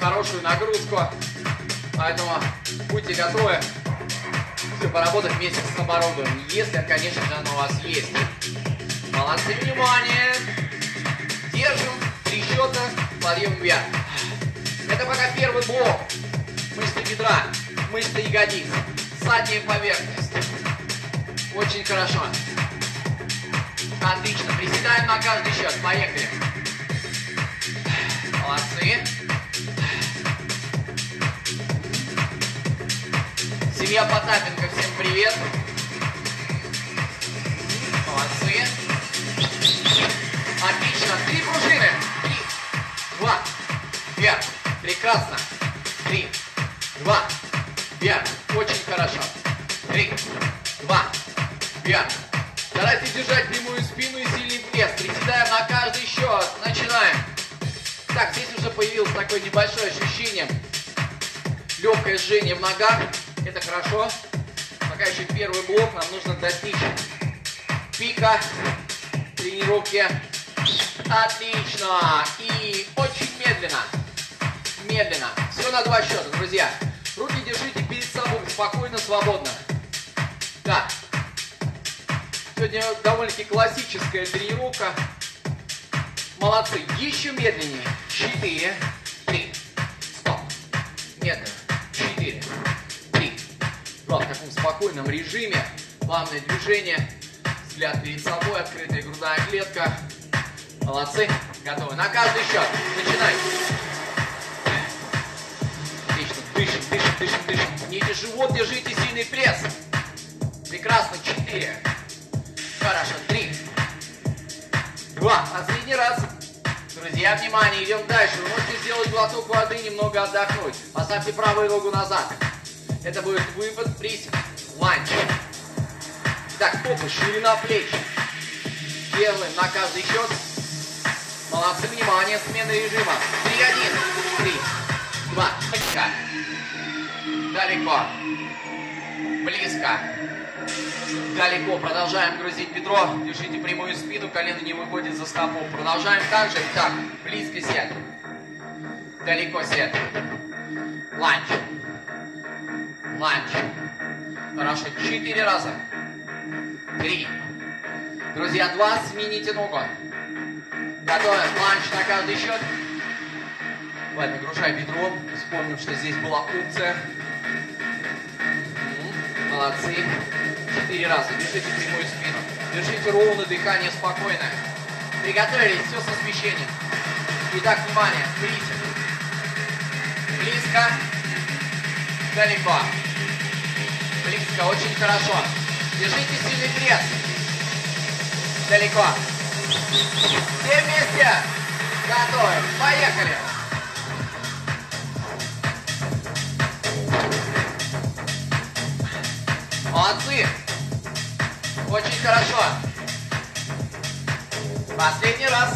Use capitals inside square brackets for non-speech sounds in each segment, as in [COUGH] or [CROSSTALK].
хорошую нагрузку. Поэтому будьте готовы поработать вместе с оборудованием, если, конечно же, оно у вас есть. Молодцы, внимание! Держим три счета, подъем вверх. Это пока первый блок. Мышцы бедра, мышцы ягодиц, задняя поверхность. Очень хорошо. Отлично. Приседаем на каждый счет. Поехали. Молодцы. Семья Потапенко, всем привет. Молодцы. Отлично. Три пружины. Три, два, вверх. Прекрасно. Три, два, вверх. Очень хорошо. Три, два, вверх. Старайтесь держать прямую спину и сильный пресс. Приседаем на каждый счет. Начинаем. Так, здесь уже появилось такое небольшое ощущение. Легкое жжение в ногах. Это хорошо. Пока еще первый блок, нам нужно достичь пика тренировки. Отлично. И очень медленно. Медленно. Все на два счета, друзья. Руки держите перед собой спокойно, свободно. Так. Сегодня довольно-таки классическая тренировка. Молодцы. Еще медленнее. Четыре, три, стоп. Медленно. В таком спокойном режиме. Плавное движение. Взгляд перед собой. Открытая грудная клетка. Молодцы. Готовы. На каждый счет. Начинай. Отлично. Дышим, дышим, дышим, дышим. Гните живот, держите сильный пресс. Прекрасно. Четыре. Хорошо. Три. Два. Последний раз. Друзья, внимание, идем дальше. Вы можете сделать глоток воды, немного отдохнуть. Поставьте правую ногу назад. Это будет выпад, присед, ланч. Так, стопы, ширина плеч. Делаем на каждый счет. Молодцы, внимание, смена режима. Три, один, три, два, точка. Далеко. Близко. Далеко. Продолжаем грузить бедро. Держите прямую спину, колено не выходит за стопу. Продолжаем также. Так, близко сядь. Далеко сядь. Ланч. Ланч. Хорошо. Четыре раза. Три. Друзья, два. Смените ногу. Готовы. Ланч на каждый счет. Давай, нагружай бедро. Вспомним, что здесь была опция. Молодцы. Четыре раза. Держите прямую спину. Держите ровно дыхание спокойно. Приготовились. Все со смещением. Итак, внимание. Близко. Близко. Далеко. Близко. Очень хорошо. Держите сильный пресс. Далеко. Все вместе. Готовы. Поехали. Молодцы! Очень хорошо. Последний раз.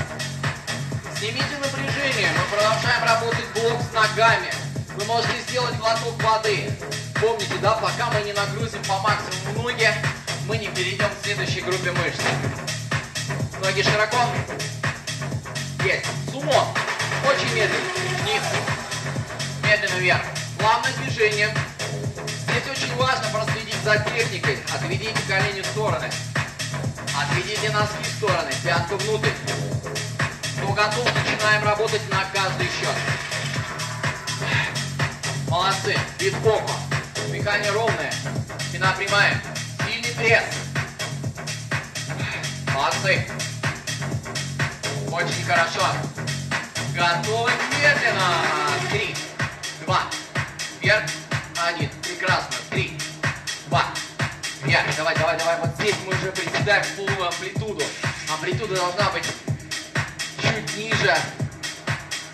Снимите напряжение. Мы продолжаем работать блок с ногами. Вы можете сделать глоток воды. Помните, да, пока мы не нагрузим по максимуму ноги, мы не перейдем к следующей группе мышц. Ноги широко. Есть. Сумо. Очень медленно. Вниз. Медленно вверх. Плавное движение. Здесь очень важно проследить за техникой. Отведите колени в стороны. Отведите носки в стороны. Пятку внутрь. Кто готов, начинаем работать на каждый счет. Молодцы. Вид боку. Дыхание ровное. Спина прямая. Сильный пресс. Молодцы. Очень хорошо. Готовы медленно. Три, два, вверх, один. Прекрасно. Три, два, вверх. Давай, давай, давай. Вот здесь мы уже приседаем в полную амплитуду. Амплитуда должна быть чуть ниже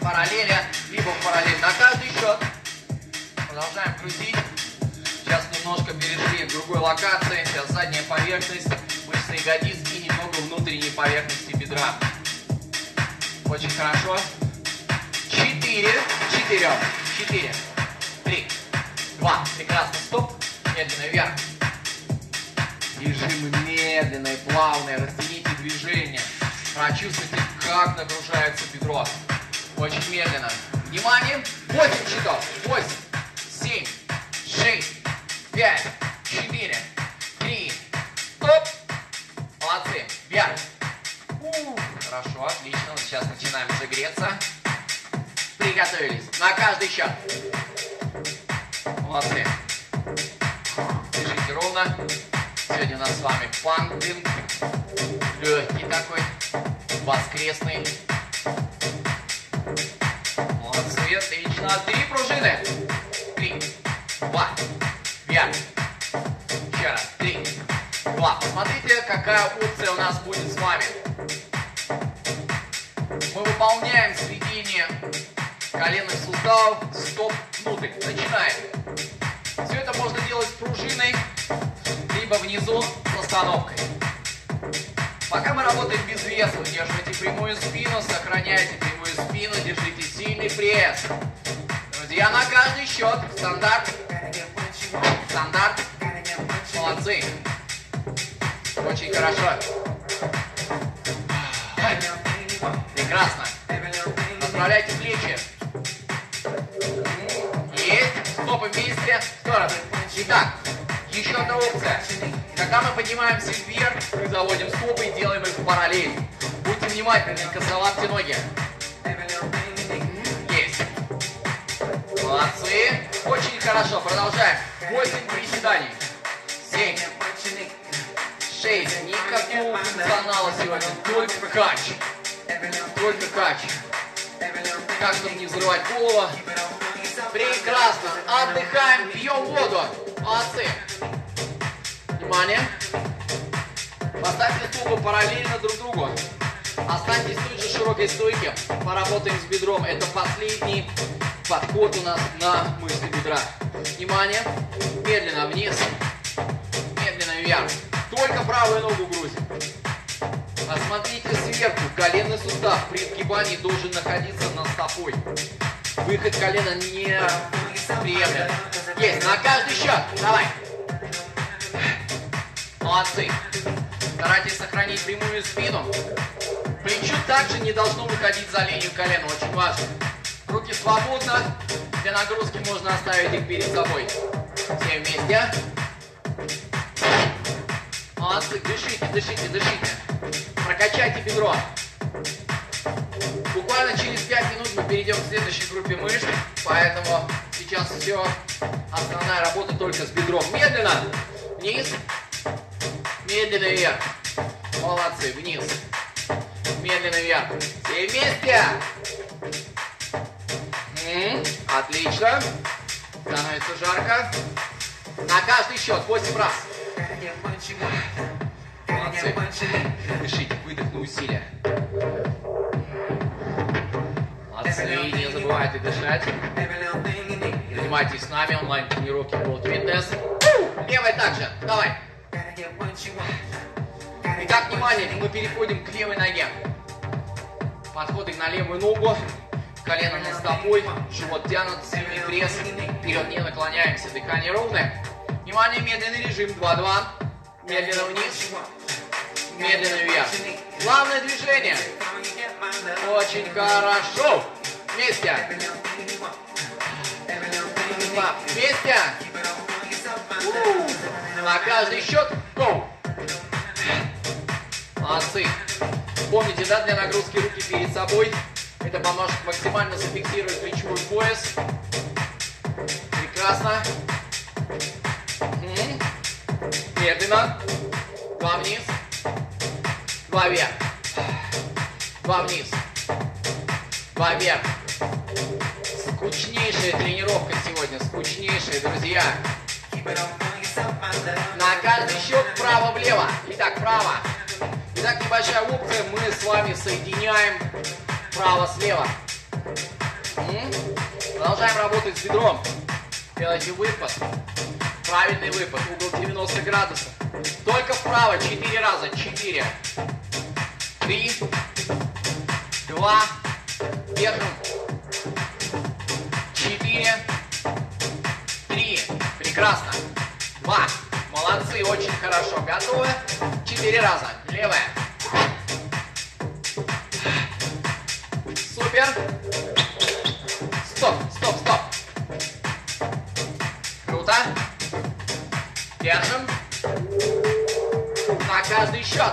параллели, либо в параллель. На каждый счет. Продолжаем грузить. Сейчас немножко перешли к другой локации. Сейчас задняя поверхность, мышцы ягодиц и немного внутренней поверхности бедра. Очень хорошо. Четыре. Четыре. Четыре. Три. Два. Прекрасно. Стоп. Медленно вверх. Режимы медленные, плавные. Растяните движение. Прочувствуйте, как нагружается бедро. Очень медленно. Внимание. 8 счетов. 8, 7, 6, 5, 4, 3. Стоп. Молодцы. Вверх. Хорошо, отлично. Сейчас начинаем загреться. Приготовились. На каждый счет. Молодцы. Дышите ровно. Сегодня у нас с вами панкинг. Легкий такой. Воскресный. Молодцы, отлично. Три пружины. Три, два, вверх. Еще. Три, два. Посмотрите, какая опция у нас будет с вами. Мы выполняем сведение коленных суставов, стоп внутрь. Начинаем. Все это можно делать пружиной, либо внизу с остановкой. Пока мы работаем без веса, удерживайте прямую спину, сохраняйте прямую спину, держите сильный пресс. Друзья, на каждый счет. Стандарт. Стандарт. Молодцы. Очень хорошо. Прекрасно. Направляйте плечи. Есть. Стопы вместе. В стороны. Итак, еще одна опция. Когда мы поднимаемся вверх, мы заводим стопы и делаем их параллельно. Будьте внимательны, косолапьте ноги. Есть. Молодцы. Очень хорошо. Продолжаем. 8 приседаний. 7. 6. Никакого функционала сегодня. Только кач. Только кач. Как чтобы не взрывать голову. Прекрасно. Отдыхаем, пьем воду. Молодцы. Внимание. Поставьте стопы параллельно друг другу. Останьтесь в той же широкой стойке. Поработаем с бедром. Это последний подход у нас на мышцы бедра. Внимание. Медленно вниз. Медленно вверх. Только правую ногу грузим. Посмотрите сверху. Коленный сустав при сгибании должен находиться над стопой. Выход колена не приемлем. Есть. На каждый счет. Давай. Молодцы. Старайтесь сохранить прямую спину. Плечо также не должно выходить за линию колена. Очень важно. Руки свободно. Для нагрузки можно оставить их перед собой. Все вместе. Молодцы. Дышите, дышите, дышите. Прокачайте бедро. Буквально через 5 минут мы перейдем к следующей группе мышц, поэтому сейчас все, основная работа только с бедром. Медленно, вниз, медленно вверх. Молодцы, вниз, медленно вверх. Все вместе. Отлично. Становится жарко. На каждый счет 8 раз. Молодцы. Дышите, выдох на усилие. Молодцы, не забывайте дышать. Занимайтесь с нами онлайн-тренировки World Fitness. Левой также, давай. Итак, внимание, мы переходим к левой ноге. Подходы на левую ногу. Колено над стопой, живот тянут, сильный пресс. Вперед не наклоняемся, дыхание ровное. Внимание, медленный режим 2-2. Медленно вниз. Медленно вверх. Главное движение. Очень хорошо. Вместе. Вместе. У. На каждый счет. Go. Молодцы. Помните, да, для нагрузки руки перед собой. Это поможет максимально зафиксировать плечевой пояс. Прекрасно. Медленно. Два вниз. Два вверх. Два вниз. Два вверх. Скучнейшая тренировка сегодня. Скучнейшая, друзья. На каждый счет вправо-влево. Итак, право. Итак, небольшая опция. Мы с вами соединяем право-слева. Продолжаем работать с бедром. Делайте выпад. Правильный выпад. Угол 90 градусов. Только вправо. Четыре раза. Четыре. Три. Два. Держим. Четыре. Три. Прекрасно. Два. Молодцы. Очень хорошо. Готовы? Четыре раза. Левая. например... Стоп, стоп, стоп. Круто. Держим. На каждый счет.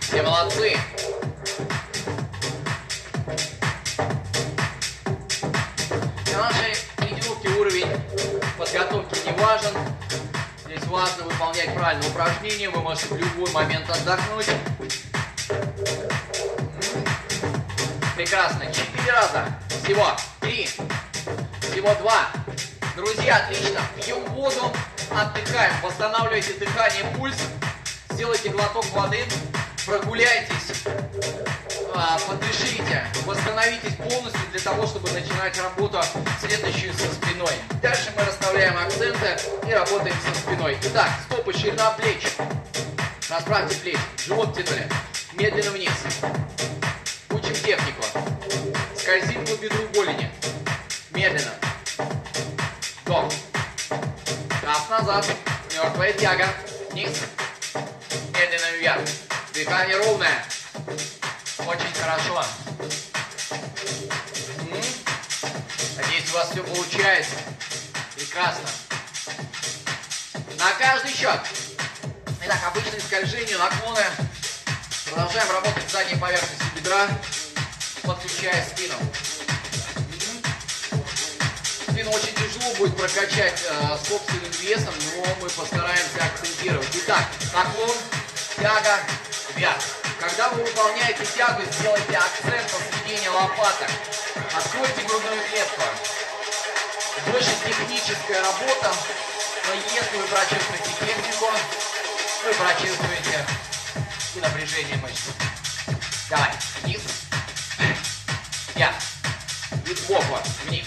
Все молодцы. Выполнять правильные упражнения. Вы можете в любой момент отдохнуть. Прекрасно. Четыре раза. Всего три. Всего два. Друзья, отлично. Пьем воду, отдыхаем. Восстанавливайте дыхание, пульс. Сделайте глоток воды. Прогуляйтесь. А, подышите. Восстановитесь полностью для того, чтобы начинать работу следующую со спиной. Дальше мы расставляем акценты и работаем со спиной. Итак, стопы, ширина плеч. Расправьте плечи. Живот тянули. Медленно вниз. Учим технику. Скользим по бедру голени. Медленно. Вдох. Раз назад. Мертвая тяга. Вниз. Медленно вверх. Дыхание ровное. Очень хорошо. Надеюсь, у вас все получается. Прекрасно. На каждый счет. Итак, обычные скольжения, наклоны. Продолжаем работать с задней поверхностью бедра, подключая спину. Спину очень тяжело будет прокачать э, собственным весом, но мы постараемся акцентировать. Итак, наклон, тяга, вверх. Когда вы выполняете тягу, сделайте акцент на сведение лопаток. Откройте грудную клетку. Больше техническая работа, но если вы прочувствуете технику, вы прочувствуете и напряжение мышц. Давай, вниз, вверх, и сбоку, вниз,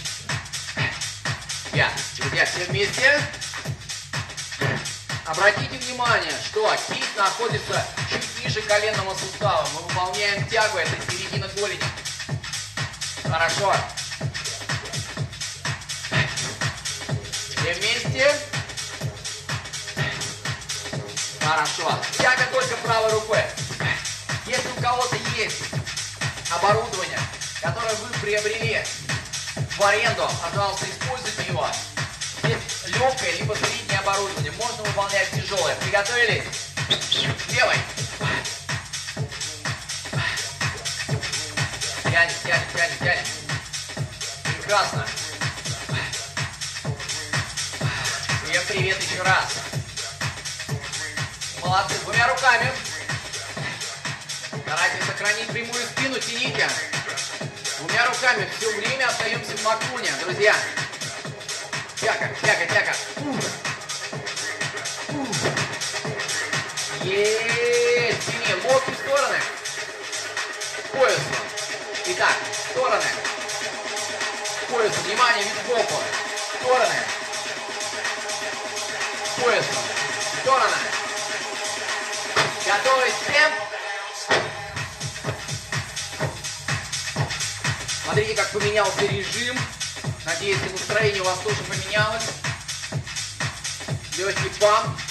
вверх. Друзья, все вместе. Обратите внимание, что кисть находится чуть ниже коленного сустава. Мы выполняем тягу, это середина голени. Хорошо. Все вместе. Хорошо. Тяга только правой рукой. Если у кого-то есть оборудование, которое вы приобрели в аренду, пожалуйста, используйте его. Есть легкое либо среднее оборудование. Можно выполнять тяжелое. Приготовились? Левой. Тянем, тянем, тянем, тянем. Прекрасно. Всем привет еще раз. Молодцы. Двумя руками. Старайтесь сохранить прямую спину, тяните. Двумя руками все время остаемся в наклоне, друзья. Тяга, тяга, тяга. Есть! Синие локти в стороны. Поясу. Итак, стороны. Поясу. Внимание, вид сбоку. Стороны. Поясу. Стороны. Готовы? Темп. Смотрите, как поменялся режим. Надеюсь, настроение у вас тоже поменялось. Легкий памп.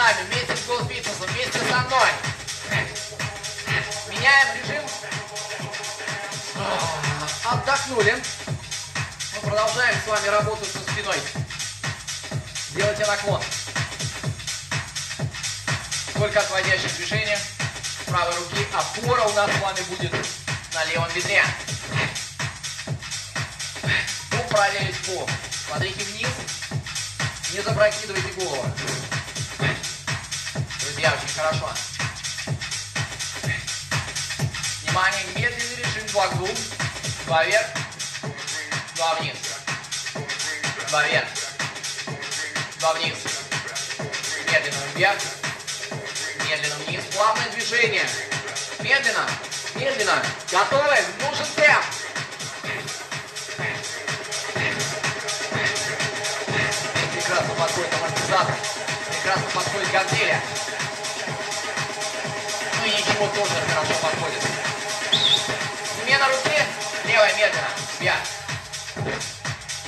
Нами, вместе с Gold Fitness, вместе со мной. Меняем режим. Отдохнули. Мы продолжаем с вами работу со спиной. Делайте наклон. Только отводящее движение правой руки. Опора у нас с вами будет на левом бедре. Управились пол. Смотрите вниз. Не запрокидывайте голову. Друзья, очень хорошо. Внимание, медленный режим. Два вглубь, два вверх, два вниз. Два вверх, два вниз. Медленно вверх, медленно вниз. Плавное движение. Медленно, медленно. Готовы? Нужен темп. Прекрасно подходит амортизатор. Прекрасно подходит гантеля. Ничего тоже хорошо подходит. Смена руки. Левая медленно. Вверх.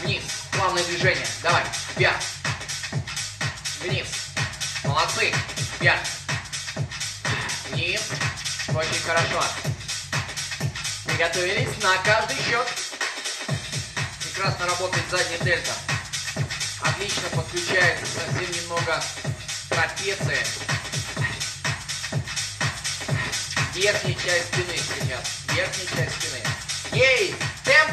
Вниз. Плавно движение. Давай. Вверх. Вниз. Молодцы. Вверх. Вниз. Очень хорошо. Приготовились на каждый счет. Прекрасно работает задняя дельта. Отлично подключается совсем немного трапеции. Верхняя часть спины сейчас. Верхняя часть спины. Ей! Темп!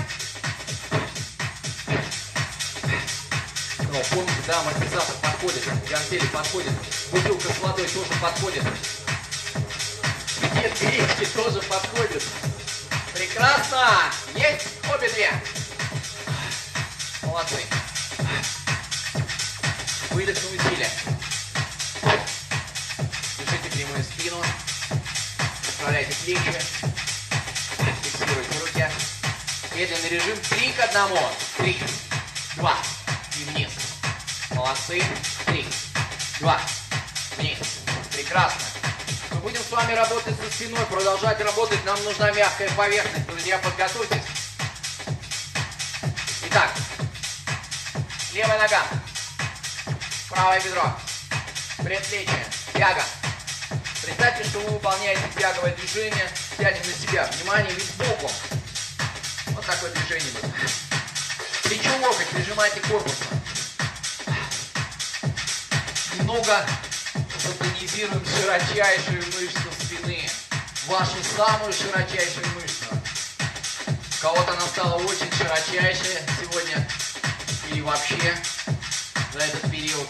Но помните, да, амортизатор подходит, гантели подходит, бутылка с водой тоже подходит. Нет, гречки тоже подходит. Прекрасно! Есть обе две. Молодцы. Выдох на усилие. Расправляйте плечи. Фиксируйте руки. Медленный режим. Три к одному. Три, два и вниз. Молодцы. Три, два, вниз. Прекрасно. Мы будем с вами работать со спиной, продолжать работать. Нам нужна мягкая поверхность. Друзья, подготовьтесь. Итак, левая нога, правое бедро, предплечье, тяга. Представьте, что вы выполняете тяговое движение, тянем на себя. Внимание, вид сбоку. Вот такое движение будет. Плечо локоть, прижимайте корпусом. Немного затонизируем широчайшую мышцу спины. Вашу самую широчайшую мышцу. У кого-то она стала очень широчайшая сегодня. Или вообще за этот период.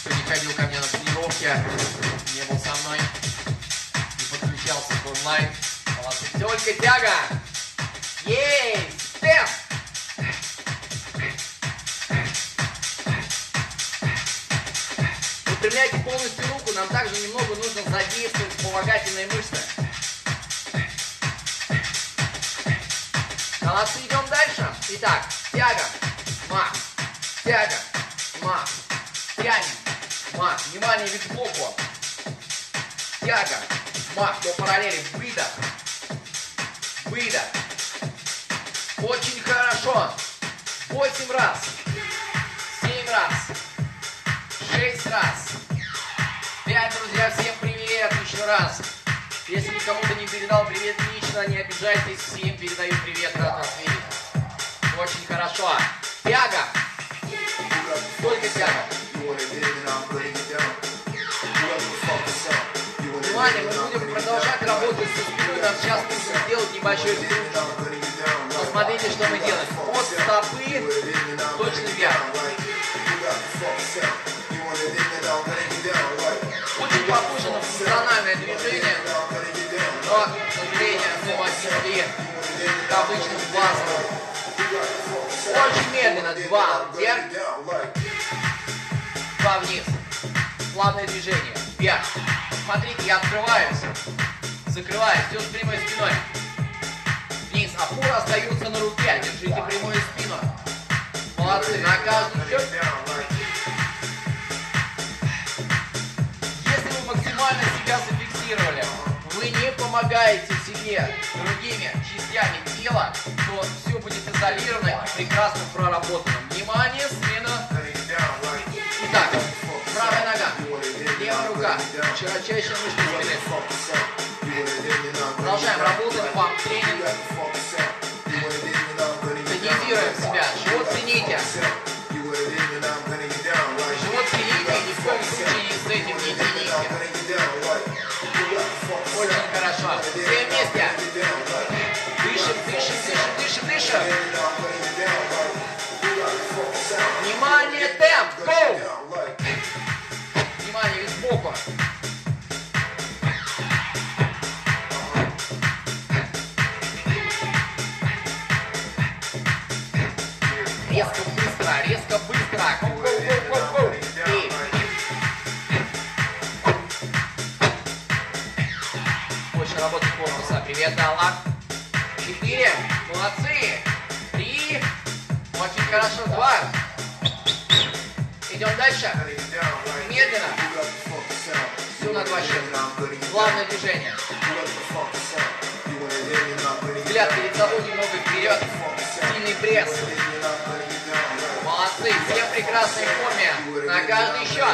Кто не ходил ко мне на тренировки, не был со мной, не подключался к онлайн. Молодцы. Только тяга. Есть! Темп! Выпрямляйте полностью руку, нам также немного нужно задействовать вспомогательные мышцы. Молодцы, идем дальше. Итак, тяга, мах, тяга, мах, тянем, мах. Внимание, вид сбоку. Тяга, мах, по параллели, выдох, выдох. Очень хорошо. Восемь раз, семь раз, шесть раз. Пять, друзья, всем привет еще раз. Если никому-то не передал привет лично, не обижайтесь, всем передаю привет, рад вас видеть. Очень хорошо. Тяга. Только тяга. Внимание, мы будем продолжать работать со спиной. Сейчас нужно сделать небольшой перерыв. Посмотрите, что мы делаем. От стопы точно вверх. Очень похоже на функциональное движение, но, к сожалению, мы возьмем к обычным базовым. Очень медленно. Два вверх, два вниз. Плавное движение. Вверх. Смотрите, я открываюсь, закрываюсь, все с прямой спиной. Вниз. Опора остается на руке. Держите прямую спину. Молодцы. На каждый счет. Если вы максимально себя зафиксировали, вы не помогаете себе другими частями тела, то все будет изолировано и прекрасно проработано. Внимание, смена. Итак, правая нога, левая рука, широчайшая мышца спины. Продолжаем работать, вам тренинг. Тонизируем себя. Живот тяните. Живот тяните ни в коем случае с этим не тяните. Очень хорошо. Все вместе. Дышим, дышим, дышим, дышим, дышим. Внимание, темп, go! Внимание, и сбоку. Резко, быстро, резко, быстро. Go, go, go, go. И больше работы корпуса. Привет, Аллах. Четыре. Молодцы. Три. Очень хорошо. Два. Идем дальше. Медленно. Все на два счета. Главное движение. Взгляд перед собой немного вперед. Сильный пресс. прекрасной форме на каждый счет.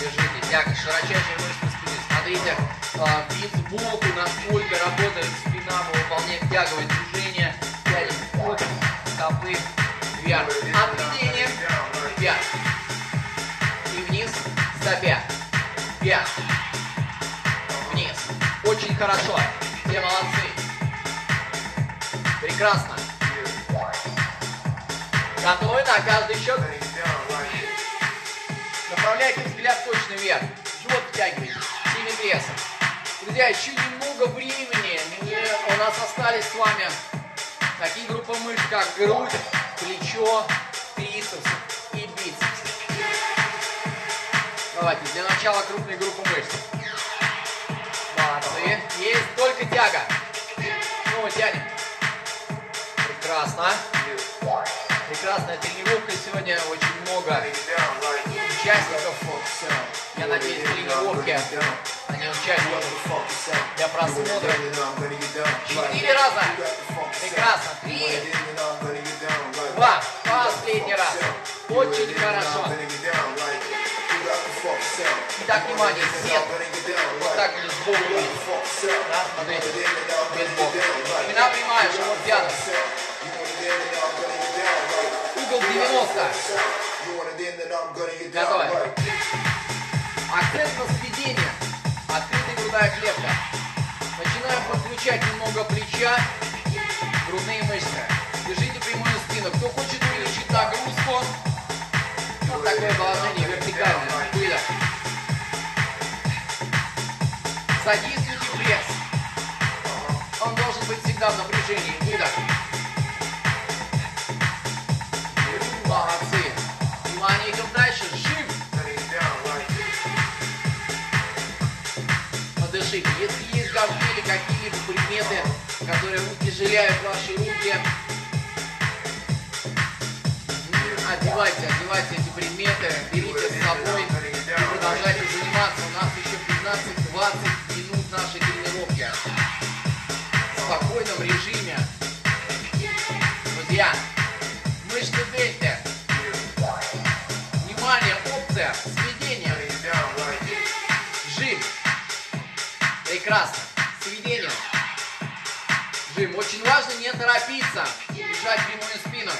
Держите, тяга, широчайшие мышцы спины. Смотрите, а, вид сбоку, насколько работает спина, мы выполняем тяговые движения. Тянем вперед, стопы вверх. Отведение вверх. И вниз, стопя. Вверх. Вниз. Очень хорошо. Все молодцы. Прекрасно. Готовы на каждый счет? Направляйте взгляд точно вверх. Живот втягивайте. Всеми весом. Друзья, еще немного времени. У нас остались с вами такие группы мышц, как грудь, плечо, трицепс и бицепс. Давайте, для начала крупные группы мышц. Молодцы. Есть только тяга. Ну, тянем. Прекрасно. Прекрасная тренировка. Сегодня очень много участников. Я надеюсь, тренировки они участвуют для просмотра. Четыре раза. Прекрасно. Три. Два. Последний раз. Очень хорошо. Итак, внимание, сет. Вот так будет сбоку. Да, смотрите. Без бока. Спина прямая, живот пятый. Угол 90. Готовы. Акцент на сведение. Открытая грудная клетка. Начинаем подключать немного плеча, грудные мышцы. Спину. Кто хочет увеличить нагрузку, вот такое положение вертикальное. Выдох. Задействуйте пресс. Он должен быть всегда в напряжении. Выдох. Молодцы. Внимание, идем дальше. Жим. Подышите. Если есть говни или какие-либо предметы, которые утяжеляют ваши руки, одевайте, одевайте эти предметы, берите с собой и продолжайте заниматься. У нас еще 15-20 минут нашей тренировки. В спокойном режиме. Друзья, мышцы дельты. Внимание, опция, сведение. Жим. Прекрасно. Сведение. Жим. Очень важно не торопиться. Держать прямую спину.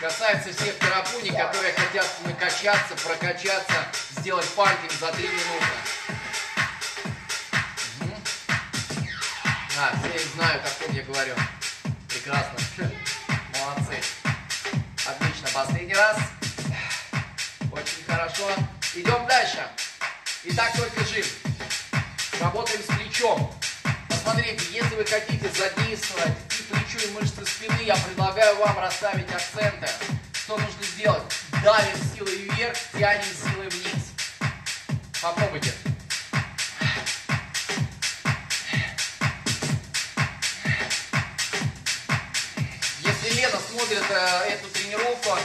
Касается всех терапуний, которые хотят накачаться, прокачаться, сделать пампинг за 3 минуты. А, все знают, о ком я говорю. Прекрасно. [LAUGHS] Молодцы. Отлично. Последний раз. Очень хорошо. Идем дальше. Итак, только жим. Работаем с плечом. Посмотрите, если вы хотите задействовать и плечо, и мышцы спины, я предлагаю вам расставить акценты. Что нужно сделать? Давим силой вверх, тянем силой вниз. Попробуйте. Если Лена смотрит э, эту тренировку,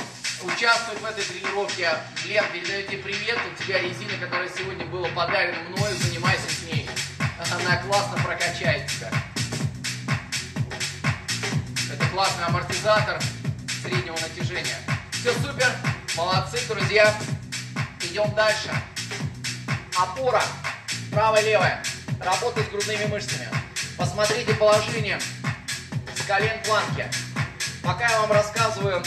участвует в этой тренировке, Лен, передаете привет, у тебя резина, которая сегодня была подарена мною, занимайся с ней. Она классно прокачает тебя. Это классный амортизатор среднего натяжения. Все супер, молодцы, друзья. Идем дальше. Опора, правая-левая. Работает грудными мышцами. Посмотрите положение с колен планки. Пока я вам рассказываю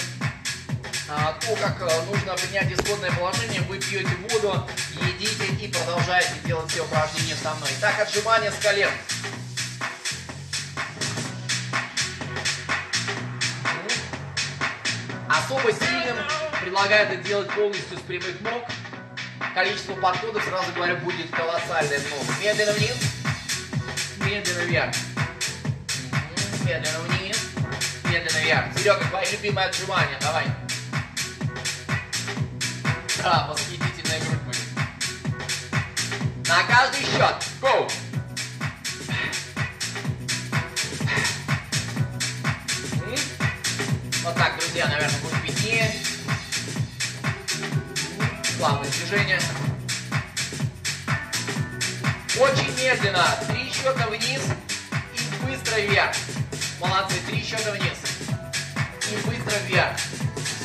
то, как а, нужно принять исходное положение, вы пьете воду, едите и продолжаете делать все упражнения со мной. Итак, отжимания с колен. Особо сильным предлагаю это делать полностью с прямых ног. Количество подходов, сразу говорю, будет колоссальное много. Медленно вниз, медленно вверх. Медленно вниз, медленно вверх. Серега, твои любимые отжимания, давай. Да, восхитительная будет. На каждый счет. Go! Вот так, друзья, наверное, будет виднее. Плавное движение. Очень медленно. Три счета вниз и быстро вверх. Молодцы, три счета вниз. И быстро вверх.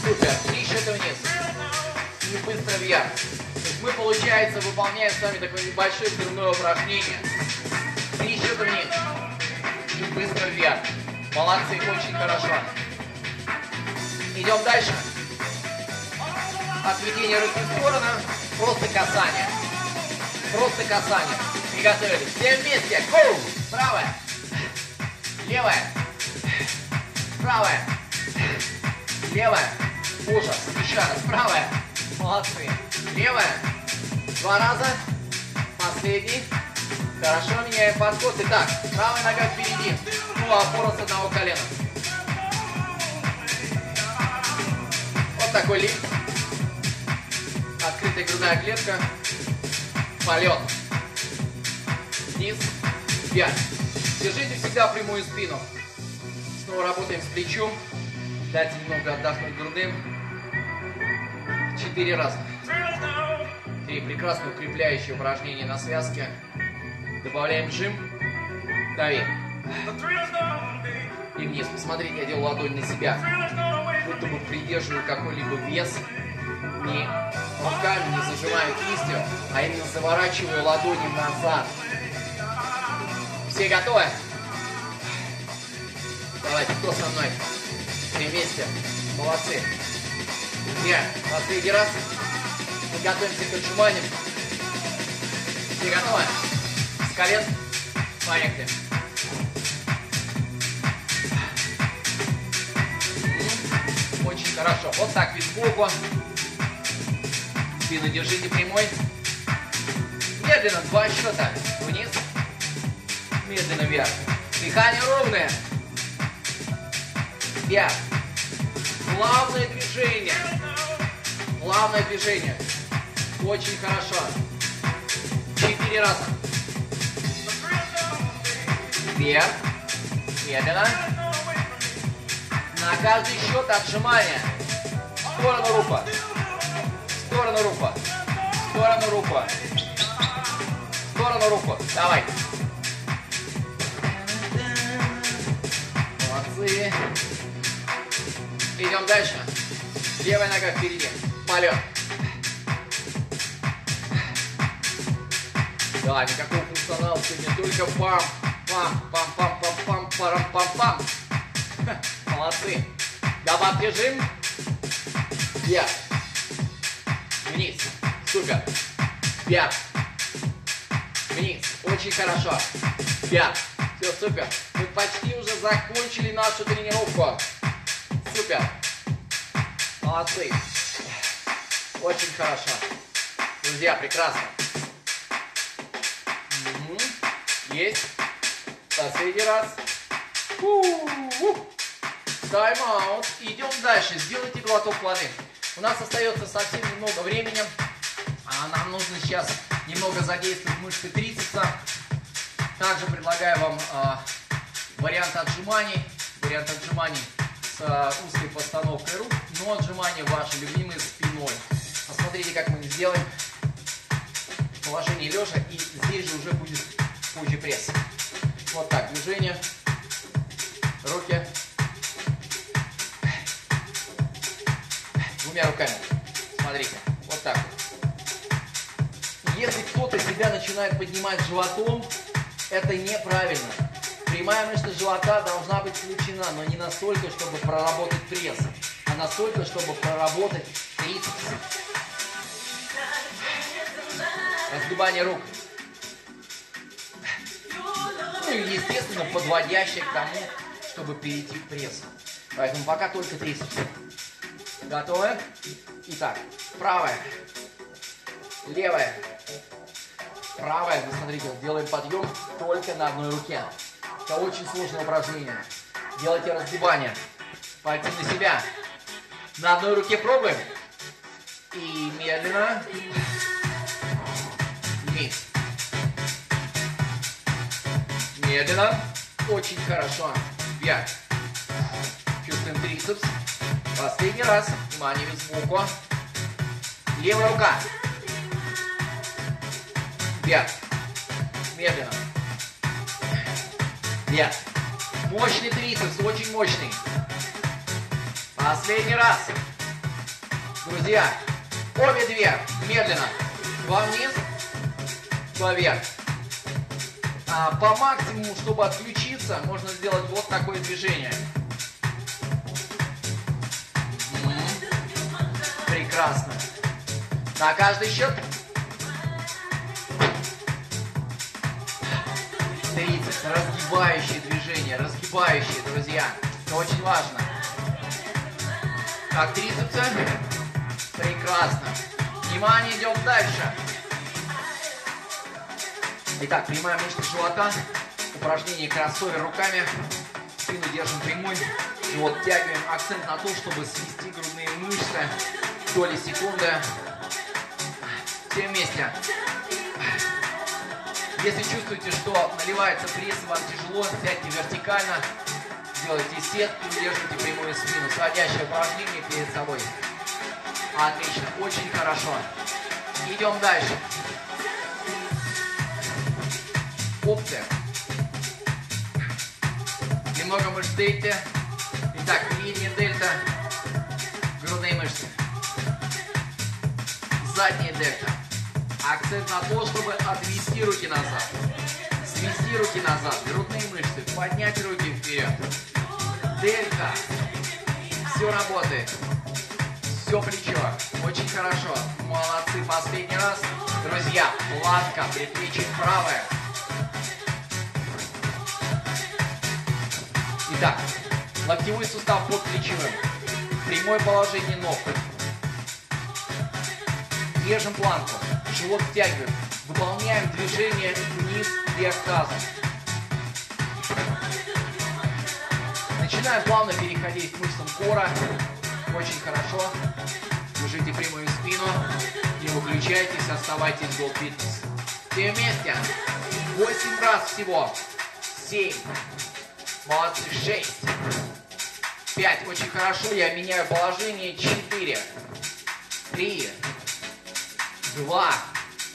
Супер. Три счета вниз. И быстро вверх. То есть мы, получается, выполняем с вами такое небольшое дверное упражнение. Три счета вниз. И быстро вверх. Молодцы, очень хорошо. Идем дальше. Отведение руки в сторону. Просто касание. Просто касание. Приготовились. Все вместе. Гоу! Правая. Левая. Правая. Левая. Ужас. Еще раз. Правая. Молодцы. Левая. Два раза. Последний. Хорошо, меняем подход. Итак, правая нога впереди. Ну, опора с одного колена. Вот такой лифт. Открытая грудная клетка. Полет. Вниз. Вверх. Держите всегда прямую спину. Снова работаем с плечом. Дайте немного отдохнуть грудным. Четыре раза. Три прекрасно укрепляющие упражнения на связке. Добавляем жим. Дави. И вниз. Посмотрите, я делаю ладонь на себя. Будто бы придерживаю какой-либо вес. Не руками, не зажимаю кистью, а именно заворачиваю ладони назад. Все готовы? Давайте, кто со мной? Все вместе. Молодцы. Друзья, последний раз. Мы готовимся к отжиманиям. Все готовы? С колен. Поехали. Очень хорошо. Вот так вид сбоку. Спину держите прямой. Медленно, два счета. Вниз. Медленно вверх. Дыхание ровное. Вверх. Плавное движение. Плавное движение. Очень хорошо. Четыре раза. Вверх. Медленно. На каждый счет отжимания. В сторону рука. В сторону рука. В сторону рука. В сторону руку. Давай. Молодцы. Идем дальше. Левая нога впереди. Полет. Да, никакого функционала сегодня, только пам, пам, пам, пам, пам, пам, парам, пам, пам. Молодцы. Добавьте жим. Вверх. Вниз. Супер. Вверх. Вниз. Очень хорошо. Вверх. Все, супер. Мы почти уже закончили нашу тренировку. Супер. Молодцы. Очень хорошо. Друзья, прекрасно. Угу. Есть. Последний раз. Тайм-аут. Идем дальше. Сделайте глоток воды. У нас остается совсем немного времени. А нам нужно сейчас немного задействовать мышцы трицепса. Также предлагаю вам э, вариант отжиманий. Вариант отжиманий с э, узкой постановкой рук, но отжимания ваши любимые спиной. Посмотрите, как мы сделаем положение лежа, и здесь же уже будет позже пресс. Вот так, движение, руки, двумя руками. Смотрите, вот так. Если кто-то себя начинает поднимать животом, это неправильно. Прямая мышца живота должна быть включена, но не настолько, чтобы проработать пресс, а настолько, чтобы проработать трицепс. Разгибание рук. Ну и, естественно, подводящее к тому, чтобы перейти к прессу. Поэтому пока только трицепс. Готовы? Итак, правая, левая, правая. Вы смотрите, делаем подъем только на одной руке. Это очень сложное упражнение. Делайте разгибание. Пальцы на себя. На одной руке пробуем. И медленно. Вниз. Медленно. Очень хорошо. Вверх. Чувствуем трицепс. Последний раз. Внимание, вид сбоку. Левая рука. Вверх. Медленно. Вверх. Мощный трицепс, очень мощный. Последний раз. Друзья, обе две. Медленно. Два вниз, два вверх. А по максимуму, чтобы отключиться, можно сделать вот такое движение. Прекрасно. На каждый счет. 30. Разгибающие движения. Разгибающие, друзья. Это очень важно. Как трицепсы? Прекрасно. Внимание, идем дальше. Итак, прямая мышца живота. Упражнение кроссовер руками. Спину держим прямой. Вот, тягиваем акцент на то, чтобы свести грудные мышцы. Доли секунды. Все вместе. Если чувствуете, что наливается пресс, вам тяжело, сядьте вертикально. Делайте сетку, держите прямую спину. Сводящее упражнение перед собой. Отлично, очень хорошо. Идем дальше. Опция. Немного мышц дельты. Итак, линия дельта. Грудные мышцы. Задняя дельта. Акцент на то, чтобы отвести руки назад. Свести руки назад. Грудные мышцы. Поднять руки вперед. Дельта. Все работает. Все плечо. Очень хорошо. Молодцы. Последний раз. Друзья, планка, предплечье правое. Итак, локтевой сустав под плечевым. Прямое положение ног. Держим планку. Живот втягиваем. Выполняем движение вниз, вверх тазом. Начинаем плавно переходить к мышцам кора. Очень хорошо. Держите прямую спину. Не выключайтесь, оставайтесь до фитнес. Все вместе. 8 раз всего. 7. Молодцы. 6. 5. Очень хорошо. Я меняю положение. 4. 3. 2.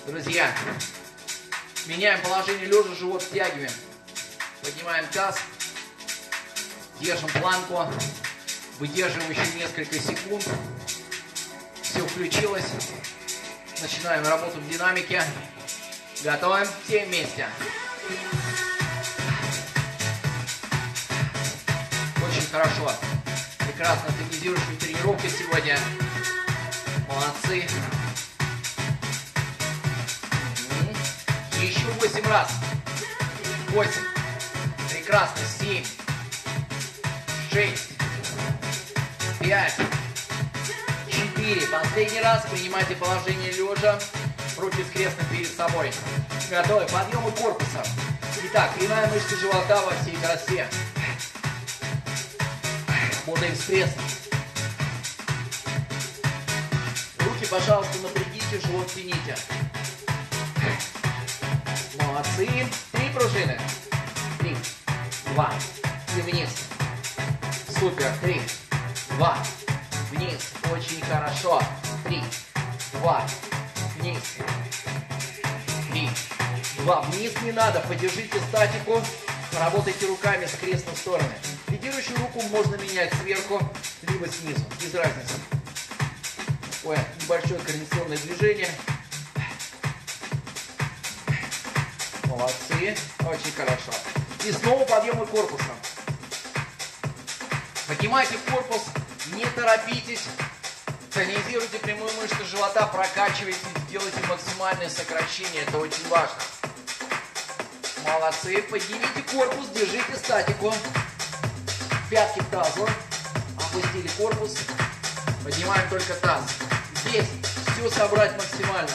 Друзья. Меняем положение лежа, живот втягиваем. Поднимаем таз. Держим планку. Выдерживаем еще несколько секунд. Все включилось. Начинаем работу в динамике. Готовим. Все вместе. Очень хорошо. Прекрасно тонизируешь тренировки сегодня. Молодцы. 8 раз. 8. Прекрасно. 7. 6. 5. 4. Последний раз принимайте положение лежа. Руки скрестны перед собой. Готовы. Подъемы корпуса. Итак, прямая мышца живота во всей красе. Работаем с прессом. Руки, пожалуйста, напрягите, живот тяните. Молодцы. Три пружины. Три, два и вниз. Супер. Три, два, вниз. Очень хорошо. Три, два, вниз. Три, два. Вниз не надо. Подержите статику. Работайте руками с крестной стороны. Лидирующую руку можно менять сверху, либо снизу. Без разницы. Ой, небольшое координационное движение. Молодцы. Очень хорошо. И снова подъемы корпусом. Поднимайте корпус, не торопитесь. Тонизируйте прямую мышцу живота, прокачивайте, делайте максимальное сокращение. Это очень важно. Молодцы. Поднимите корпус, держите статику. Пятки к тазу. Опустили корпус. Поднимаем только таз. Здесь все собрать максимально.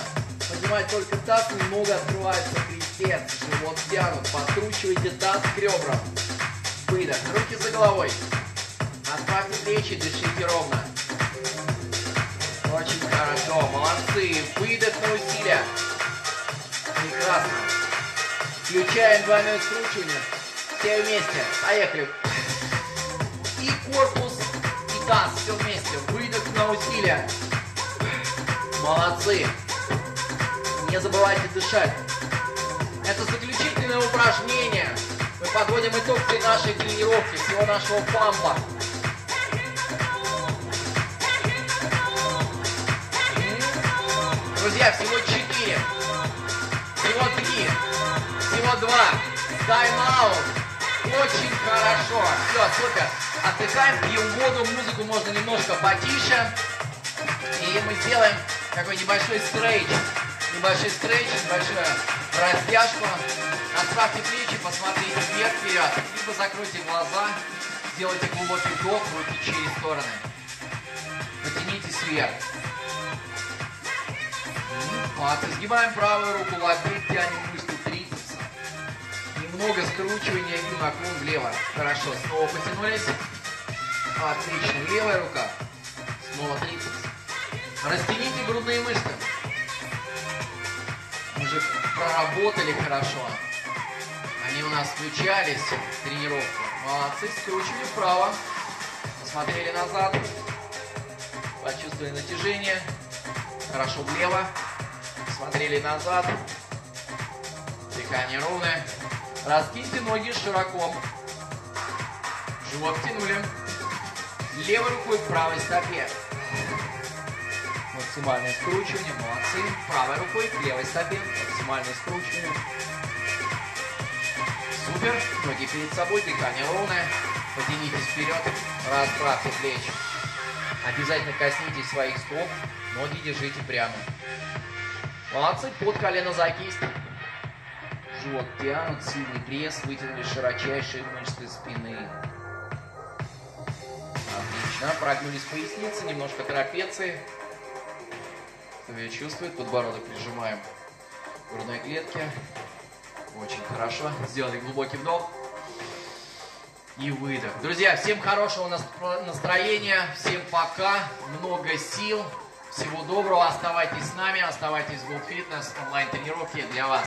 Поднимать только таз, немного открывается крестец. Живот тянут. Подкручивайте таз к ребрам. Выдох. Руки за головой. Отправьте плечи, дышите ровно. Очень хорошо. Молодцы. Выдох на усилия. Прекрасно. Включаем двойное скручивание. Все вместе. Поехали. И корпус, и таз. Все вместе. Выдох на усилия. Молодцы. Не забывайте дышать. Это заключительное упражнение. Мы подводим итог всей нашей тренировки, всего нашего пампа. Друзья, всего 4, всего 3, всего 2. Тайм-аут. Очень хорошо. Все, супер. Отдыхаем, пьем воду, музыку можно немножко потише. И мы сделаем такой небольшой стрейч. Небольшой стрейч, небольшой растяжку. Расправьте плечи, посмотрите вверх-вперед. Либо закройте глаза, сделайте глубокий вдох, руки через стороны. Потянитесь вверх. Молодцы. Сгибаем правую руку, локоть, тянем мышцы трицепса. Немного скручивания и наклон влево. Хорошо, снова потянулись. Отлично. Левая рука. Снова трицепс. Растяните грудные мышцы. Же проработали хорошо. Они у нас включались в тренировку. Молодцы. Скручивали вправо. Посмотрели назад. Почувствовали натяжение. Хорошо влево. Смотрели назад. Дыхание ровное. Раскиньте ноги широко. Живот тянули. Левой рукой к правой стопе. Максимальное скручивание. Молодцы. Правой рукой левой стопе. Максимальное скручивание. Супер. Ноги перед собой. Дыхание ровное. Потянитесь вперед. Расправьте плечи. Обязательно коснитесь своих стоп. Ноги держите прямо. Молодцы. Под колено за кисть. Живот тянут, сильный пресс, вытянули широчайшие мышцы спины. Отлично. Прогнулись поясницы, немножко трапеции. Ее чувствует, подбородок прижимаем к грудной клетке. Очень хорошо. Сделали глубокий вдох. И выдох. Друзья, всем хорошего настроения. Всем пока. Много сил. Всего доброго. Оставайтесь с нами. Оставайтесь в Gold Fitness. Онлайн-тренировки для вас.